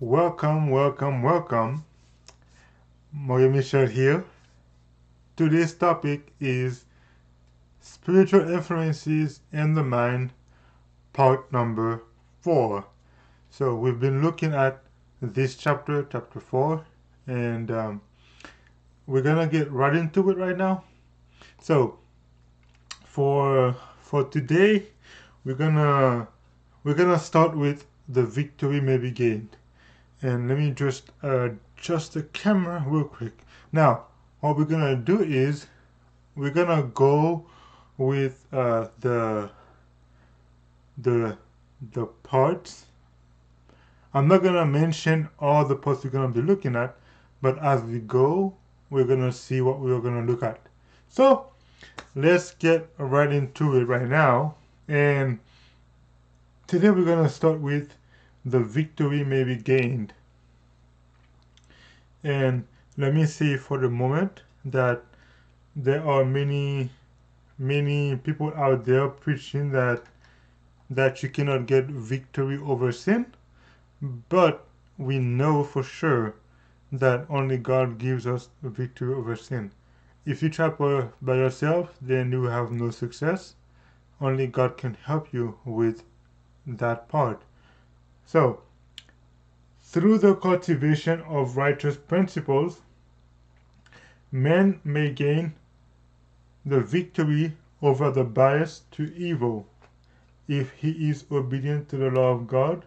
Welcome, welcome, welcome. Mario Michel here. Today's topic is spiritual influences in the mind, part number four. So we've been looking at this chapter, chapter four, and um, we're gonna get right into it right now. So for for today, we're gonna we're gonna start with the victory may be gained and let me just adjust the camera real quick now what we're gonna do is we're gonna go with uh, the the the parts. I'm not gonna mention all the parts we're gonna be looking at but as we go we're gonna see what we're gonna look at. So let's get right into it right now. And today we're gonna start with the victory may be gained. And let me say for the moment that there are many many people out there preaching that that you cannot get victory over sin. But we know for sure that only God gives us victory over sin. If you try by yourself then you have no success. Only God can help you with that part. So, through the cultivation of righteous principles, men may gain the victory over the bias to evil. If he is obedient to the law of God,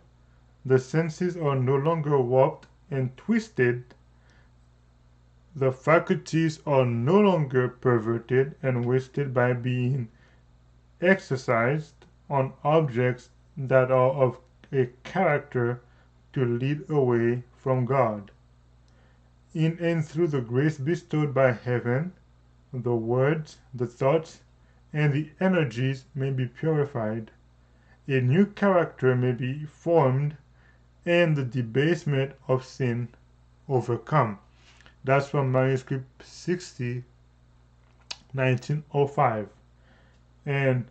the senses are no longer warped and twisted. The faculties are no longer perverted and wasted by being exercised on objects that are of a character to lead away from God. In and through the grace bestowed by heaven, the words, the thoughts, and the energies may be purified. A new character may be formed, and the debasement of sin overcome. That's from manuscript 60, 1905. And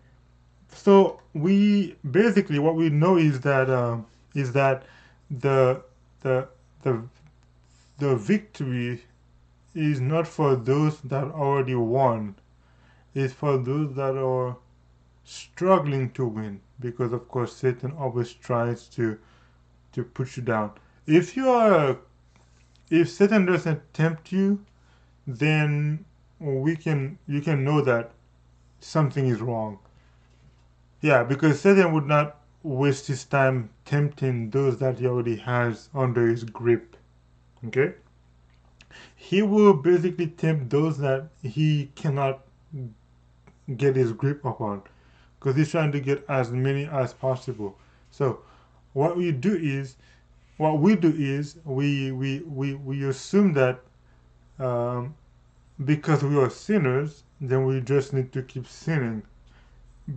so we basically what we know is that uh, is that the the the the victory is not for those that already won it's for those that are struggling to win because of course satan always tries to to put you down if you are if satan doesn't tempt you then we can you can know that something is wrong yeah, because Satan would not waste his time tempting those that he already has under his grip. Okay? He will basically tempt those that he cannot get his grip upon because he's trying to get as many as possible. So, what we do is, what we do is, we we we, we assume that um, because we are sinners, then we just need to keep sinning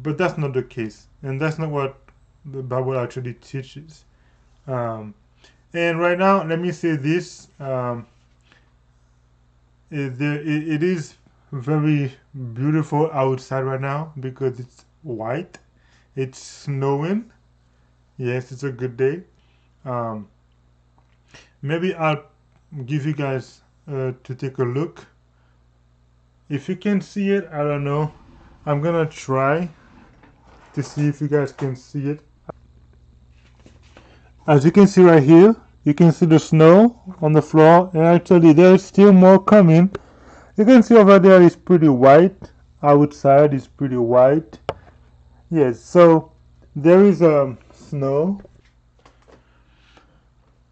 but that's not the case, and that's not what the Bible actually teaches. Um, and right now, let me say this: um, it, it, it is very beautiful outside right now because it's white, it's snowing. Yes, it's a good day. Um, maybe I'll give you guys uh, to take a look. If you can see it, I don't know. I'm gonna try to see if you guys can see it. As you can see right here, you can see the snow on the floor and actually there's still more coming. You can see over there is pretty white. Outside is pretty white. Yes, so there is um, snow.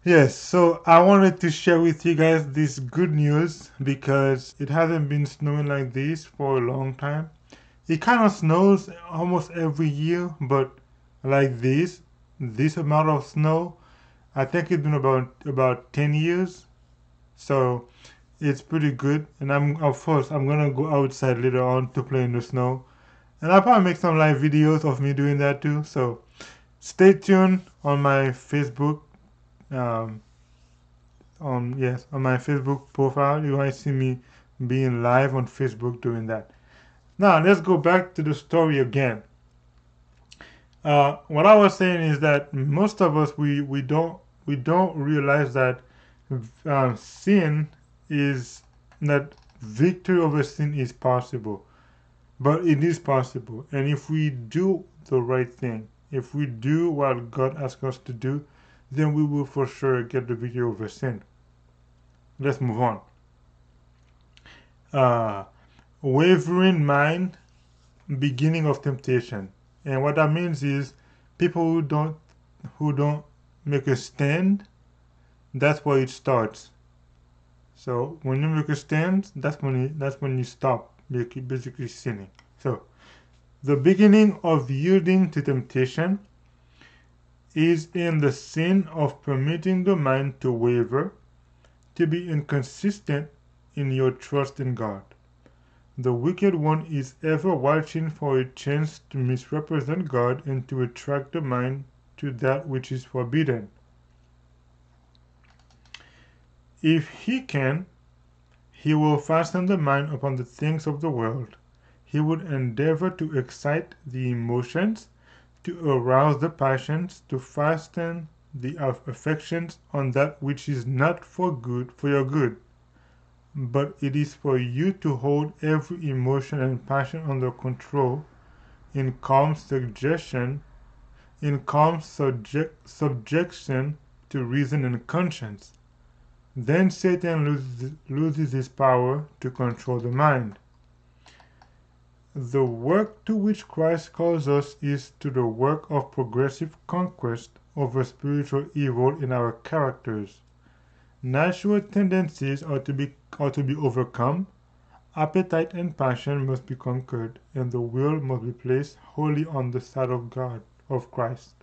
Yes, so I wanted to share with you guys this good news because it hasn't been snowing like this for a long time it kind of snows almost every year, but like this, this amount of snow, I think it's been about about 10 years. So it's pretty good. And I'm of course I'm gonna go outside later on to play in the snow. and I'll probably make some live videos of me doing that too. So stay tuned on my Facebook. Um, on yes, on my Facebook profile, you might see me being live on Facebook doing that. Now let's go back to the story again. Uh, what I was saying is that most of us we we don't we don't realize that uh, sin is that victory over sin is possible, but it is possible, and if we do the right thing, if we do what God asks us to do, then we will for sure get the victory over sin. Let's move on. Uh, wavering mind, beginning of temptation, and what that means is people who don't who don't make a stand. That's where it starts. So when you make a stand, that's when you, that's when you stop basically sinning. So the beginning of yielding to temptation is in the sin of permitting the mind to waver, to be inconsistent in your trust in God. The wicked one is ever watching for a chance to misrepresent God and to attract the mind to that which is forbidden. If he can, he will fasten the mind upon the things of the world he would endeavor to excite the emotions, to arouse the passions, to fasten the affections on that which is not for good for your good, but it is for you to hold every emotion and passion under control in calm suggestion, in calm subject, subjection to reason and conscience. Then Satan loses, loses his power to control the mind. The work to which Christ calls us is to the work of progressive conquest over spiritual evil in our characters. Natural tendencies are to be, are to be overcome, appetite and passion must be conquered, and the will must be placed wholly on the side of God, of Christ.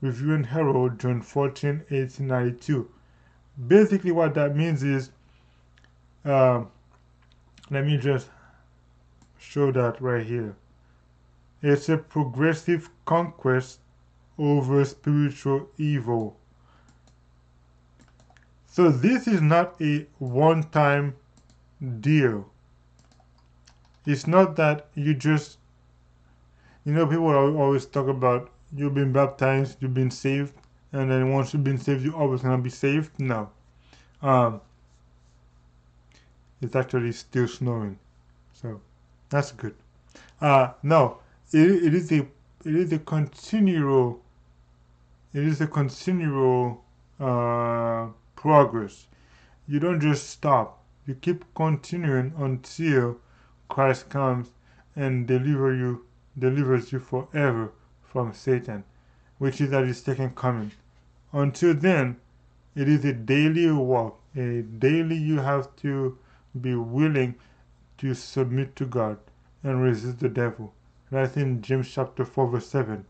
Review and Herald, June 14, 1892. Basically, what that means is, uh, let me just show that right here. It's a progressive conquest over spiritual evil. So this is not a one-time deal. It's not that you just, you know, people always talk about you've been baptized, you've been saved, and then once you've been saved, you're always to be saved. No. Um, it's actually still snowing. So. That's good. Uh, no, it, it is a it is a continual it is a continual uh, progress. You don't just stop. You keep continuing until Christ comes and deliver you delivers you forever from Satan, which is that his second coming. Until then, it is a daily walk. A daily you have to be willing to submit to God and resist the devil. That's in James chapter 4 verse 7.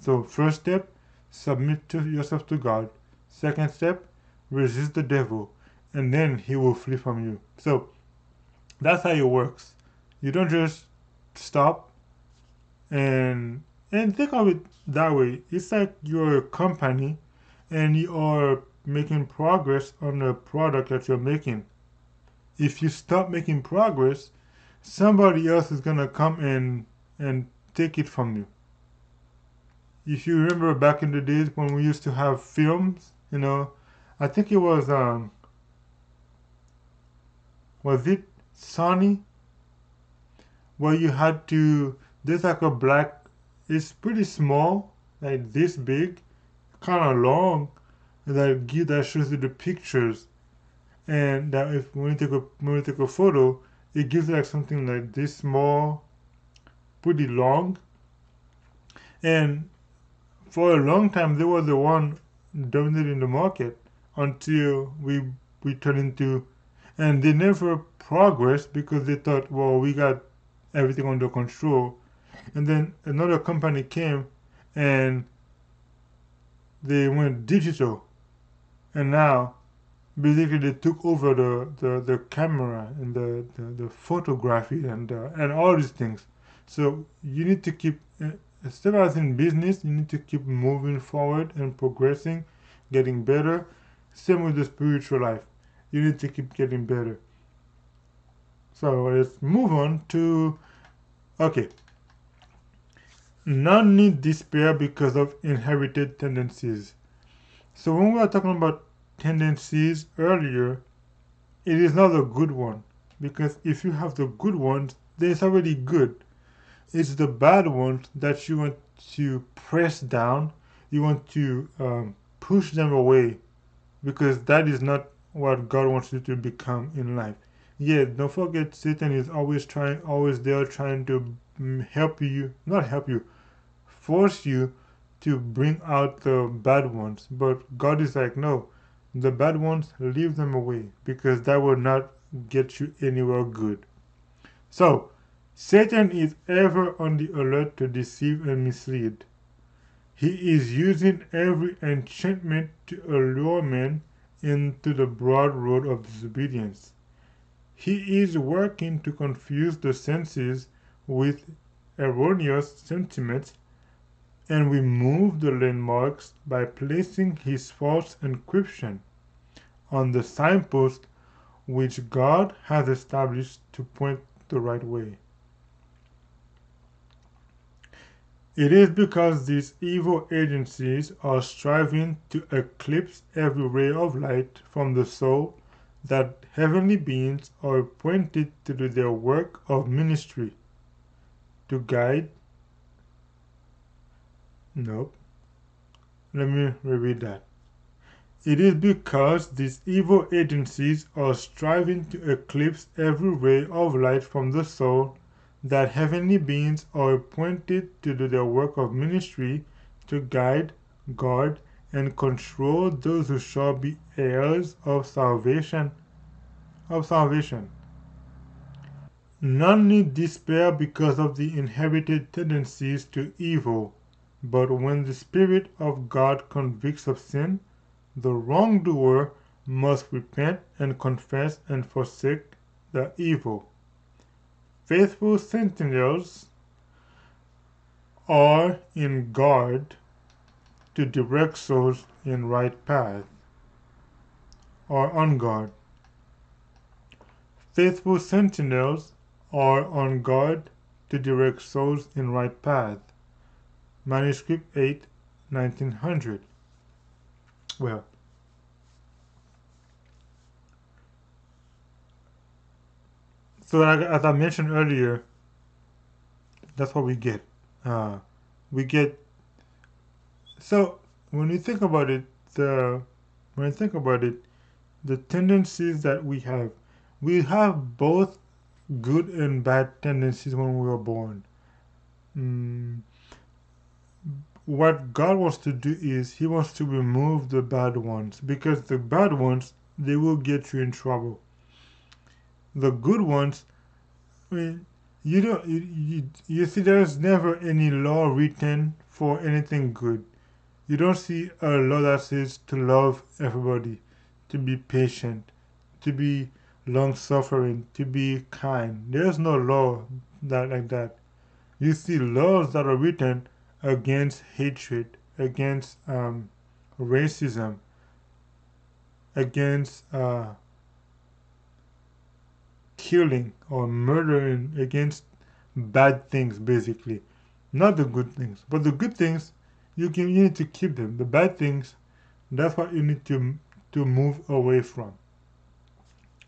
So first step, submit to yourself to God. Second step, resist the devil and then he will flee from you. So that's how it works. You don't just stop and and think of it that way. It's like you're a company and you are making progress on the product that you're making if you stop making progress, somebody else is gonna come and and take it from you. If you remember back in the days when we used to have films, you know, I think it was um was it Sony where you had to there's like a black it's pretty small, like this big, kinda long, that give that shows you the pictures and that if when you take a when you take a photo, it gives like something like this small, pretty long. And for a long time, they were the one dominating the market until we we turned into, and they never progressed because they thought, well, we got everything under control. And then another company came and they went digital. And now basically they took over the, the, the camera and the, the, the photography and uh, and all these things. So you need to keep, uh, as in business, you need to keep moving forward and progressing, getting better. Same with the spiritual life. You need to keep getting better. So let's move on to, okay. None need despair because of inherited tendencies. So when we were talking about tendencies earlier, it is not a good one. Because if you have the good ones, there's already good. It's the bad ones that you want to press down, you want to um, push them away, because that is not what God wants you to become in life. Yeah, don't forget Satan is always trying, always there trying to mm, help you, not help you, force you to bring out the bad ones. But God is like, no, the bad ones, leave them away because that will not get you anywhere good. So, Satan is ever on the alert to deceive and mislead. He is using every enchantment to allure men into the broad road of disobedience. He is working to confuse the senses with erroneous sentiments and remove the landmarks by placing his false encryption on the signpost which God has established to point the right way. It is because these evil agencies are striving to eclipse every ray of light from the soul that heavenly beings are appointed to do their work of ministry, to guide. Nope. Let me reread that. It is because these evil agencies are striving to eclipse every ray of light from the soul that heavenly beings are appointed to do their work of ministry to guide, guard, and control those who shall be heirs of salvation. Of salvation. None need despair because of the inherited tendencies to evil, but when the Spirit of God convicts of sin, the wrongdoer must repent and confess and forsake the evil. Faithful sentinels are in guard to direct souls in right path, or on guard. Faithful sentinels are on guard to direct souls in right path. Manuscript 8, 1900 well so as I mentioned earlier that's what we get. Uh, we get so when you think about it the when you think about it the tendencies that we have we have both good and bad tendencies when we were born. Mm, what God wants to do is he wants to remove the bad ones because the bad ones they will get you in trouble. The good ones, I mean, you don't you, you, you see there's never any law written for anything good. You don't see a law that says to love everybody, to be patient, to be long suffering, to be kind. There's no law that like that. You see laws that are written against hatred, against um, racism, against uh, killing or murdering, against bad things, basically. Not the good things, but the good things you can you need to keep them. The bad things, that's what you need to to move away from.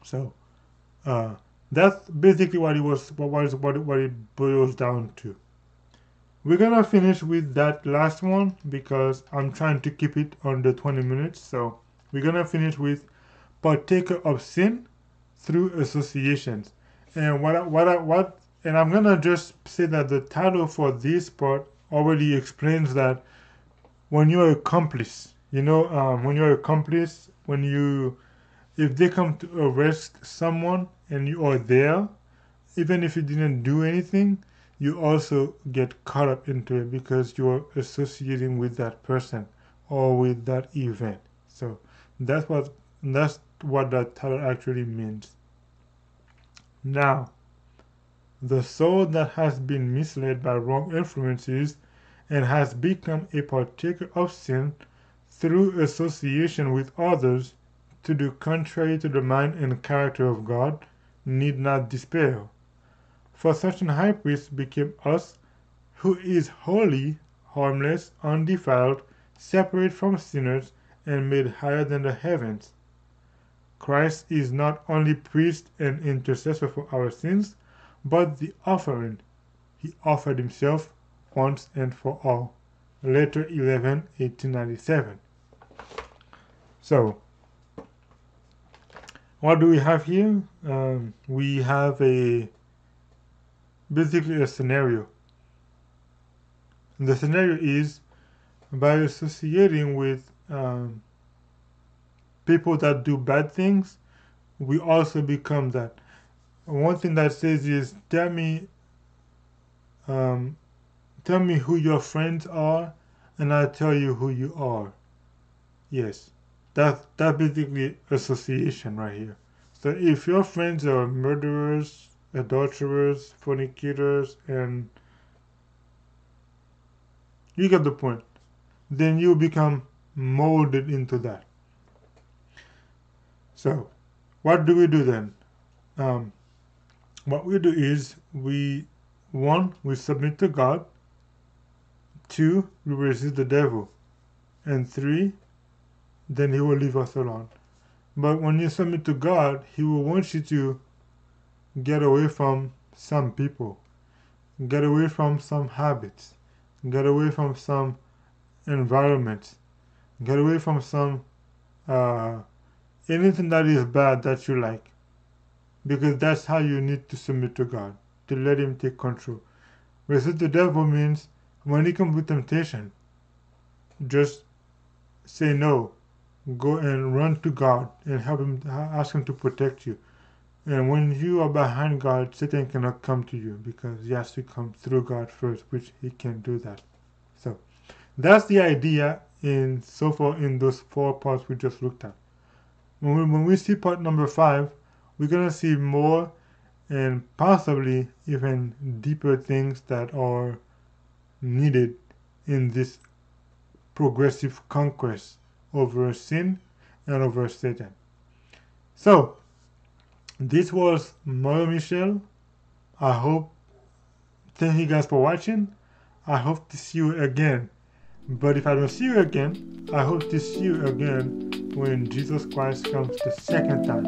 So, uh, that's basically what it was. What what what it boils down to. We're gonna finish with that last one because I'm trying to keep it under 20 minutes. So we're gonna finish with partaker of sin through associations. And what what what and I'm gonna just say that the title for this part already explains that when you're accomplice, you know, um, when you're accomplice, when you if they come to arrest someone and you are there, even if you didn't do anything, you also get caught up into it because you're associating with that person or with that event. So that's what that's what that title actually means. Now, The soul that has been misled by wrong influences and has become a partaker of sin through association with others to do contrary to the mind and character of God need not despair. For such an high priest became us, who is holy, harmless, undefiled, separate from sinners, and made higher than the heavens. Christ is not only priest and intercessor for our sins, but the offering. He offered himself once and for all. Letter 11, 1897. So, what do we have here? Um, we have a basically a scenario. The scenario is by associating with um, people that do bad things, we also become that. One thing that says is, tell me, um, tell me who your friends are, and I'll tell you who you are. Yes, that that's basically association right here. So if your friends are murderers, adulterers, fornicators, and you get the point, then you become molded into that. So, what do we do then? Um, what we do is we one we submit to God, two we resist the devil, and three then he will leave us alone. But when you submit to God, he will want you to get away from some people, get away from some habits, get away from some environments, get away from some uh, anything that is bad that you like. Because that's how you need to submit to God, to let Him take control. Resist the devil means when he comes with temptation, just say no. Go and run to God and help Him, ask Him to protect you. And when you are behind God, Satan cannot come to you because he has to come through God first, which he can do that. So that's the idea in so far in those four parts we just looked at. When we, when we see part number five, we're going to see more and possibly even deeper things that are needed in this progressive conquest over sin and over Satan. So, this was Mario Michel. I hope, thank you guys for watching. I hope to see you again. But if I don't see you again, I hope to see you again when Jesus Christ comes the second time.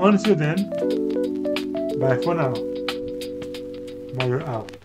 Until then, bye for now. Mario out.